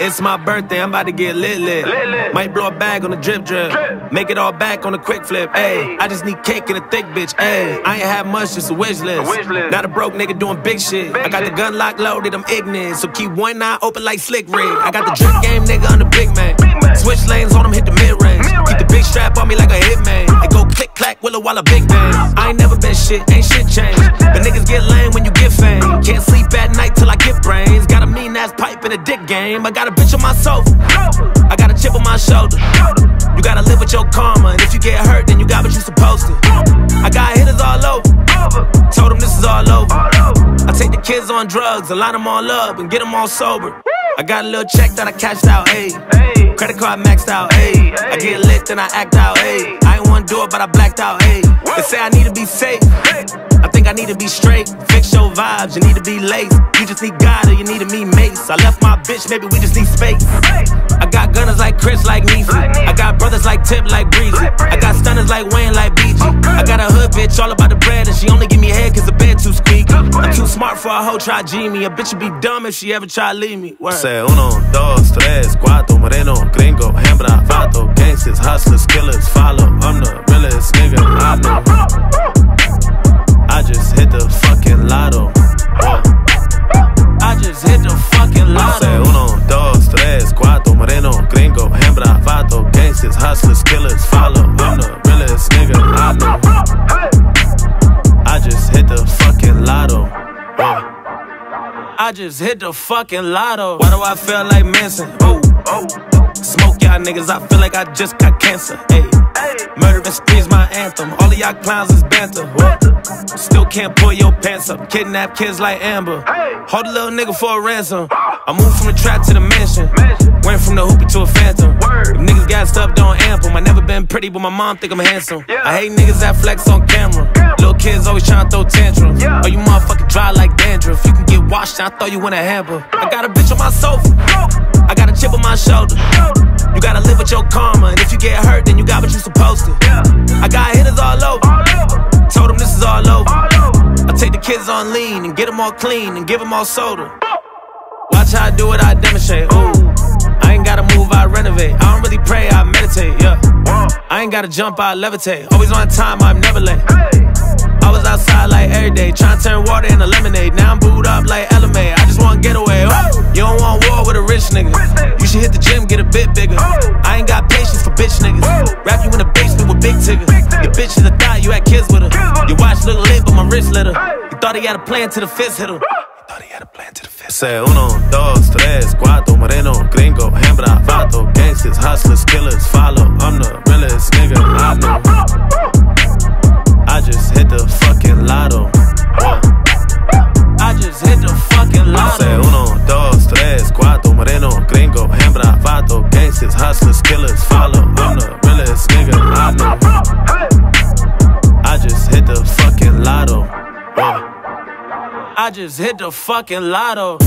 It's my birthday, I'm about to get lit lit. Lit, lit. Might blow a bag on a drip drip. Drip. Make it all back on a quick flip. Ayy, I just need cake and a thick bitch. Ayy, I ain't have much, just a wish list. wish list. Not a broke nigga doing big shit. Big I got shit. the gun lock loaded, I'm ignorant. So keep one eye open like Slick Rick. I got the drip game nigga on the big man. Big man. Switch lanes on him, hit the mid range. Mid-range. Keep the big strap on me like a hitman. It go click clack, willow while a big bang. I ain't never been shit, ain't shit changed. But niggas get lame when you get fame. Can't sleep at night till I get brains. Got a mean ass pipe in a dick game. I got a bitch on my sofa. I got a chip on my shoulder. You gotta live with your karma. And if you get hurt, then you got what you supposed to. I got hitters all over. Told them this is all over. I take the kids on drugs and line them all up and get them all sober. I got a little check that I cashed out. Hey. Credit card maxed out, ayy. I get lit, then I act out, ayy. I ain't wanna do it, but I blacked out, ayy. They say I need to be safe. I think I need to be straight. Fix your vibes, you need to be laced. You just need God or you need to me mace. I left my bitch, maybe we just need space. I got gunners like Chris, like Neezy. I got brothers like Tip, like Breezy. I got stunners like Wayne, like BG. I got a hood bitch all about the bread, and she only give me head cause the bed too squeaky. I'm too smart for a hoe try G me. A bitch would be dumb if she ever try to leave me. Word. Say uno, dos, tres, cuatro, moreno, gringo, hembra, vato, hustlers, killers, follow. I'm the realest nigga I know. I just hit the fucking lotto. I just hit the fucking lotto. Why do I feel like Manson? Oh, Oh. smoke y'all niggas. I feel like I just got cancer. Hey. murder spree's my anthem. All of y'all clowns is banter. Whoa. Still can't pull your pants up. Kidnap kids like Amber. Hold a little nigga for a ransom. I moved from the trap to the mansion. Went from the hoopy to a phantom. Word. If niggas got stuff, don't amp 'em. I never been pretty, but my mom think I'm handsome. Yeah. I hate niggas that flex on camera. Camera. Little kids always tryna throw tantrums. Yeah. Oh, you motherfucking dry like dandruff. You can get washed, I throw you in a hamper. I got a bitch on my sofa. I got a chip on my shoulder. You gotta live with your karma. And if you get hurt, then you got what you supposed to. Yeah. I got hitters all over. All over. Told them this is all over. All over. I take the kids on lean and get them all clean and give them all soda. Watch how I do it, I demonstrate. Ooh, move, I renovate. I don't really pray, I meditate. Yeah, I ain't gotta jump, I levitate. Always on time, I'm never late. I was outside like every day, trying to turn water into lemonade. Now I'm booed up like LMA. I just want getaway. Oh, you don't want war with a rich nigga. You should hit the gym, get a bit bigger. I ain't got patience for bitch niggas. Wrap you in the basement with big tigger. Your bitch is a thought, you had kids with her. Your watch look lit, but my wrist lit her. You thought he had a plan to the fist hit him. He thought he had a plan to the fist. Say uno, dos, tres, cuatro, moreno, gringo, hembra, vato, gangsters, hustlers, killers, follow. I'm the realest nigga I know. I just hit the fucking lotto. I just hit the fucking lotto. uno, dos, tres, cuatro, moreno, gringo, hembra, vato, gangsters, hustlers, killers, follow. I'm the realest nigga I know. I just hit the fucking lotto. I just hit the fucking lotto.